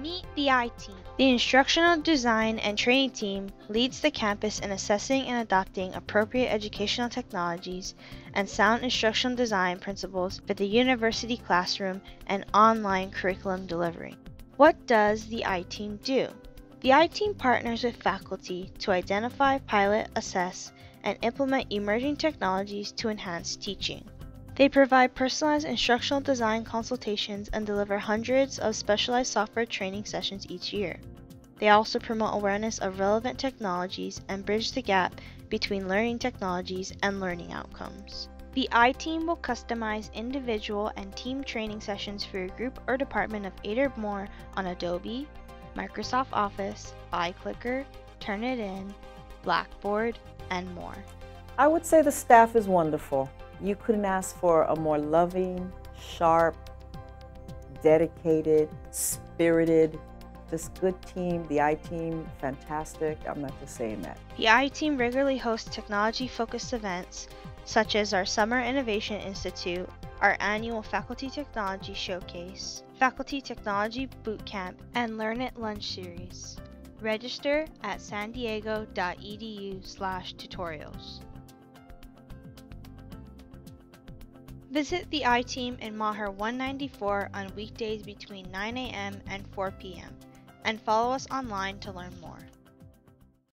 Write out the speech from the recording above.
Meet the I-Team. The instructional design and training team leads the campus in assessing and adopting appropriate educational technologies and sound instructional design principles for the university classroom and online curriculum delivery. What does the I-Team do? The I-Team partners with faculty to identify, pilot, assess, and implement emerging technologies to enhance teaching. They provide personalized instructional design consultations and deliver hundreds of specialized software training sessions each year. They also promote awareness of relevant technologies and bridge the gap between learning technologies and learning outcomes. The I-Team will customize individual and team training sessions for your group or department of 8 or more on Adobe, Microsoft Office, iClicker, Turnitin, Blackboard, and more. I would say the staff is wonderful. You couldn't ask for a more loving, sharp, dedicated, spirited, this good team, the I-Team, fantastic. I'm not just saying that. The I-Team regularly hosts technology-focused events such as our Summer Innovation Institute, our annual Faculty Technology Showcase, Faculty Technology Bootcamp, and Learn at Lunch Series. Register at san sandiego.edu slash tutorials. Visit the I-Team in Maher 194 on weekdays between 9 a.m. and 4 p.m. and follow us online to learn more.